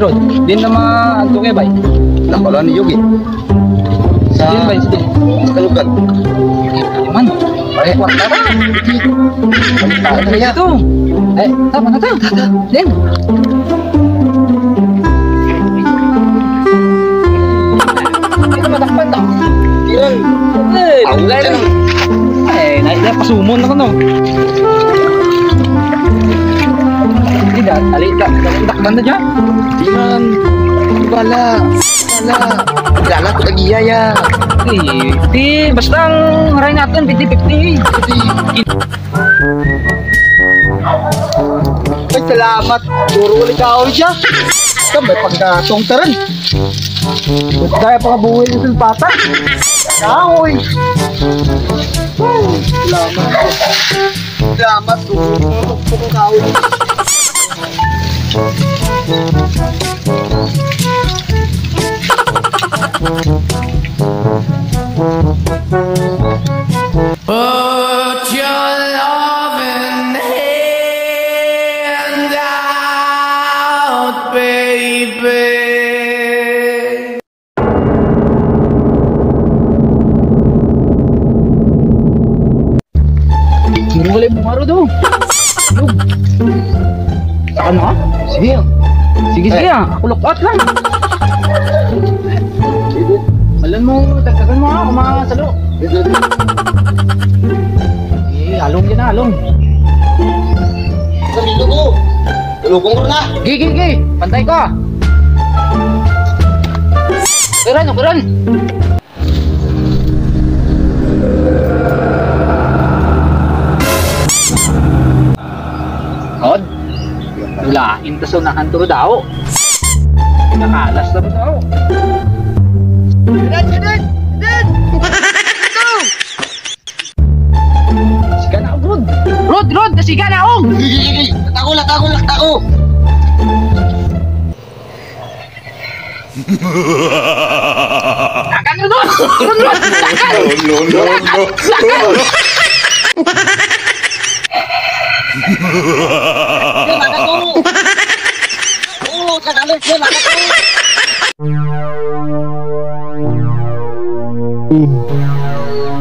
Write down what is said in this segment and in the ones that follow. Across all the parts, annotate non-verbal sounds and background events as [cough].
Rod. Din na mga anto kay bay. Nakala ni Yogi. Sa Din bay sige. sa kalugan. Man. Pare kwarta ba? Ano na yan? Ito. Eh, tama na tayo. Din. Ito matakpan to. Yan. Eh, Ang dahil dyan. Eh, na na pasumon na ko no. Hindi da, ali ka, takpan na dyan. Yan. Wala. Wala. Wala ko nagiyaya. Eh, di, basta ang haray natin, 50-50. Ay, salamat. Puro ulit ka ulit siya. Sabay pagkatong taran. Ba't kaya pa kabuhay ng sulpata? Kahoy. Salamat po. Salamat po. Puro kahoy. Put your loving [laughs] out. Saka na ka? Sige. Sige, sige ah. Ako lookout lang. Alam mo, dagdagan mo ha, kumakas sa loob. Eh, along yan na, along. Dito ko. Tulupong ko na. Gi, gi, gi. Pantay ka. Ukuran, ukuran. Hod. Wala, intaso na kanto daw. Nakalas na ba daw? Dinan, dinan, dinan. Siga na ako, Rod. Rod, Rod, nasiga na ako. Latako, latako. Mo doon. Rod, no, no, no. Latako. [laughs] Oo, kagalit yan, latako.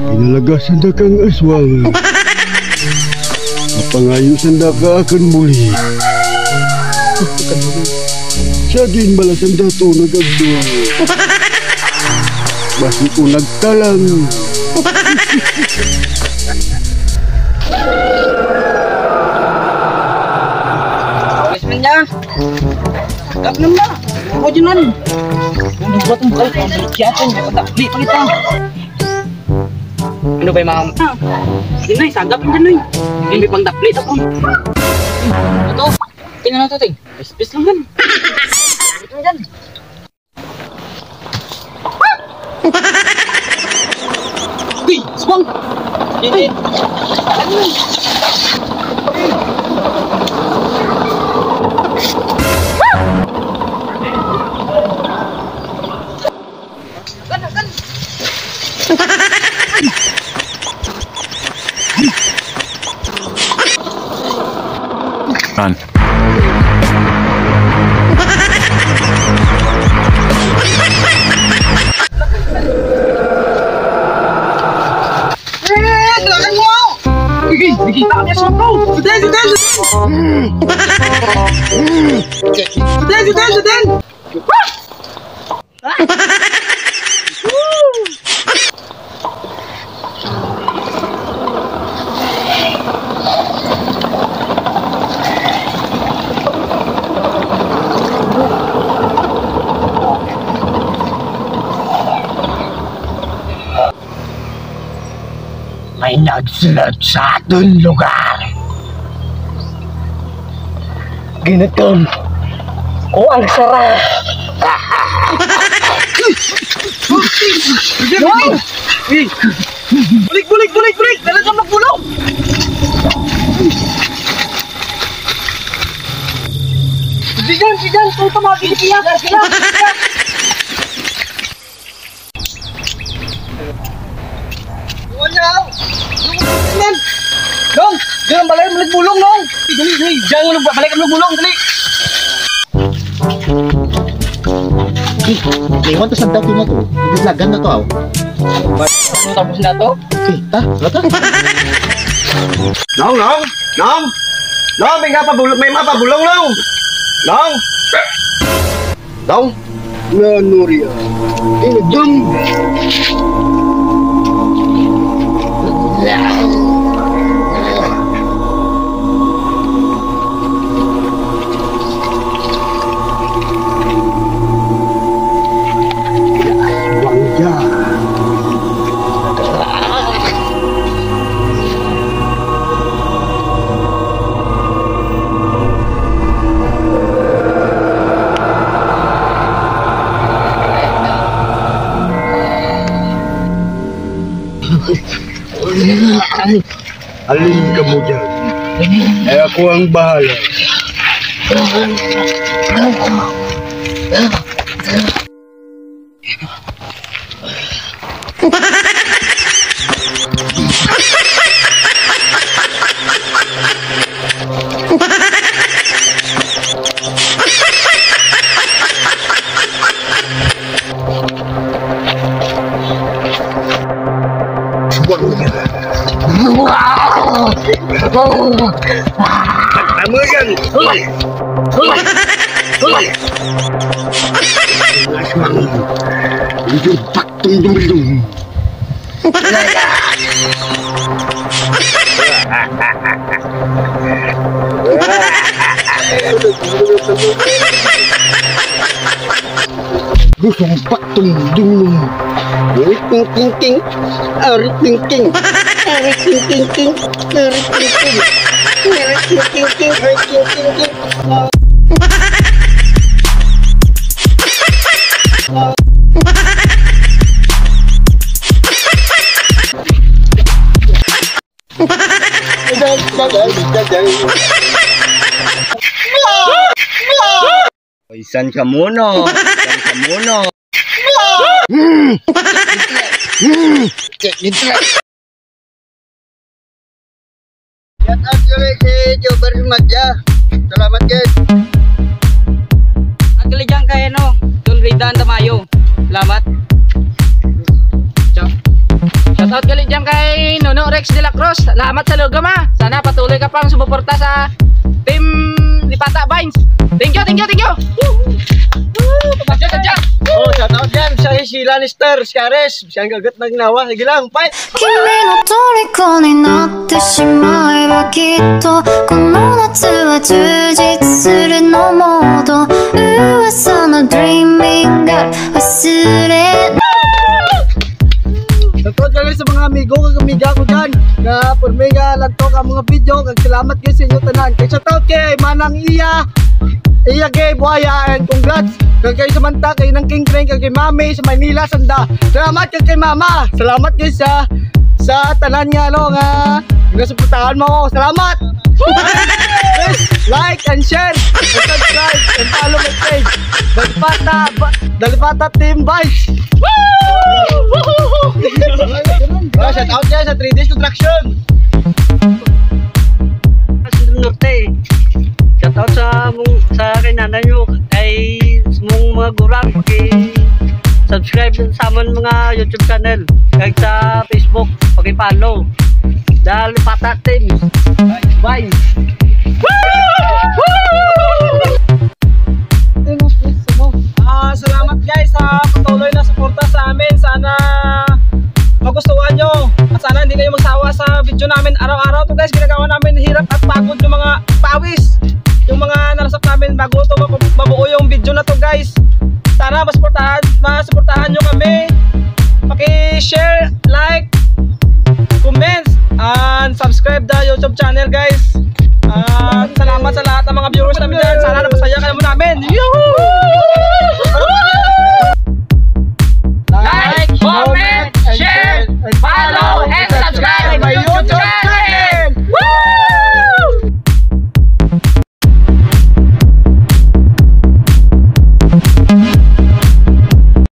Pinalagasan da kang aswang. Napangayusan da ka akan muli. Sa din balasan da to nagagduwa. Basi ko nagtalang. Niya. Kap na ba? Ako dyan man. Ano ba itong balik? Ang kiyasan. Patakli pa kita. Ano ba yung mga... Ah, yun na, sagap yun dyan na Hindi pang dapli ito po. Ito. Tingnan natin, ting. Pis-pis lang yan. Ito dyan. Uy, swang! Hindi. Ano Eh. Sige, nakikita kami sa bro. Sudel, sudel, sudel. Sudel, sudel, sudel. Nagsulat sa ating lugar. Ginaton ko ang sarap. Bulik, bulik, bulik, bulik. Dala ka magulong. Sigan, sigan. Kung tumagi siya. Sila, sila. Diyan mo nagbalik ang nagbulong, dali. Iwan to sa dato na to. Naglagan na to aw. Ano tapos na to? Okay, ta, lata. Nong, nong, nong. Nong, may nga pabulong, may mapabulong, nong. Nong. Nong. Na Noria. Inagdam. Alin ka mo dyan? Ay ako ang bahala. Tama yan! Aswang! Medyo baktong dumilong. Gustong baktong dumilong. Arit ting ting ting. Arit ting ting. Arit ting ting ting. Arit ting ting. Arit ting ting ting. Arit ting ting ting. Isan ka muna. Isan ka muna. [laughs] Shout out kami si Jobar Madja. Salamat guys. Ang galing kay ano, Don Ridan Tamayo. Salamat. Ciao. Shoutout galing dyan kay Nono Rex de la Cruz. Salamat sa lugama. Sana patuloy ka pang sumuporta sa Team Lipata Vines. Thank you, thank you, thank you. Sadya, sadya. Oh, shout out dyan sa si Lannister, si Ares. Siyang gagat ng nawa. Sige lang, fight! 君の虜になってしまえばきっとこの夏は充実するのモード噂の Dreaming Girl 忘れ amigo kag amiga ko dyan. Na por mega lanto ka mga video. Kag salamat kayo sa inyo tanan. Kay shout out kay Manang Iya. Iya kay Buhaya and congrats. Kag kay Samantha kay nang King Crane kag kay Mami sa Maynila Sanda. Salamat kag kay Mama. Salamat kay sa sa tanan nga no nga nasuportahan mo ako. Salamat. Please like and share and subscribe and follow my page. Dalpata, Dalpata Team Vice. [laughs] Ah, shout out dyan sa 3Ds Construction. Sa Norte. Shout out sa mong sa kay nanay nyo kay mong mga gurang paki subscribe sa amon mga YouTube channel kay sa Facebook paki follow dahil pata team bye Ah, salamat guys sa patuloy na suporta sa amin. Sana magustuhan nyo. At sana hindi kayo magsawa sa video namin araw-araw. To guys, ginagawa namin hirap at pagod yung mga pawis. Yung mga narasap namin bago to mabu- mabuo yung video na to guys. Sana masuportahan, masuportahan nyo kami. Paki-share, like, comments, and subscribe the YouTube channel guys. At salamat sa lahat ng mga viewers namin dyan. Sana napasaya kayo!